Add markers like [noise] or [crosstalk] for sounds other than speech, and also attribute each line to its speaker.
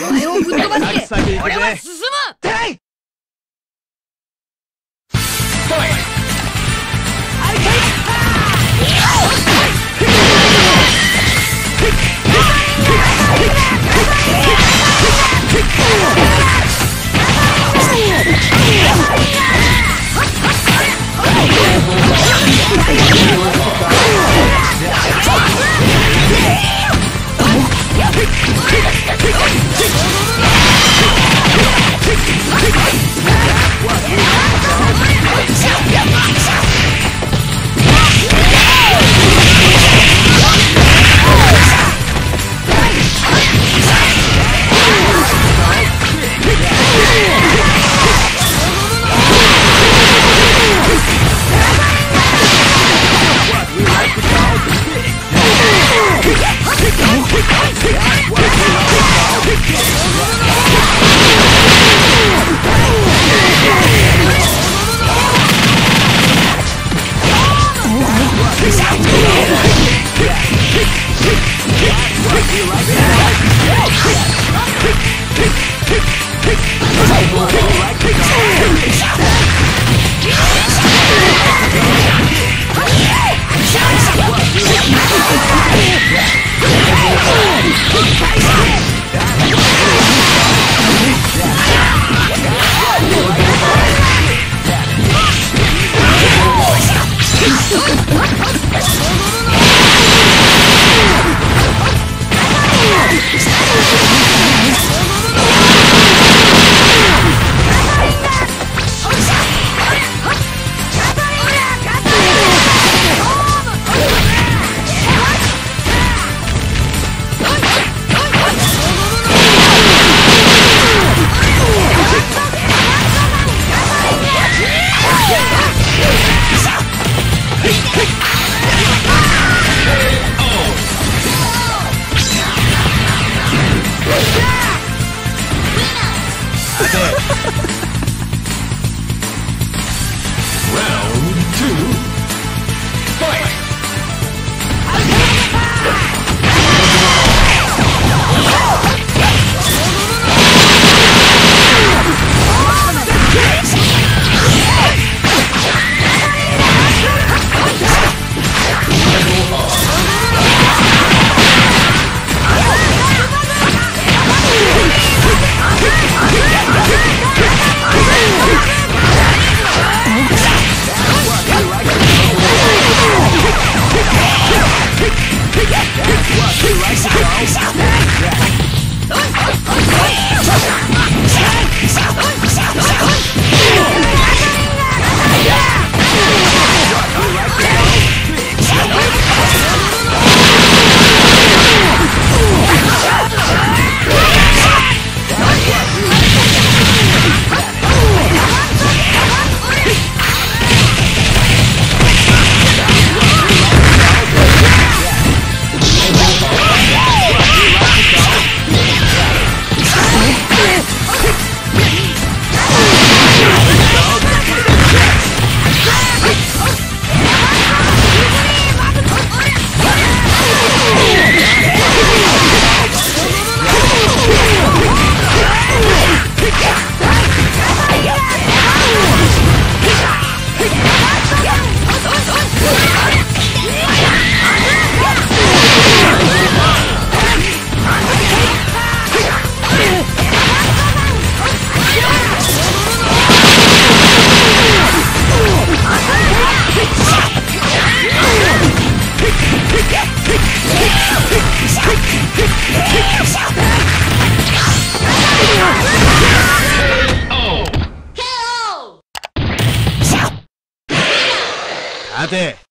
Speaker 1: 前をぶっ飛ばして俺は進む [laughs] Yeah!
Speaker 2: 待て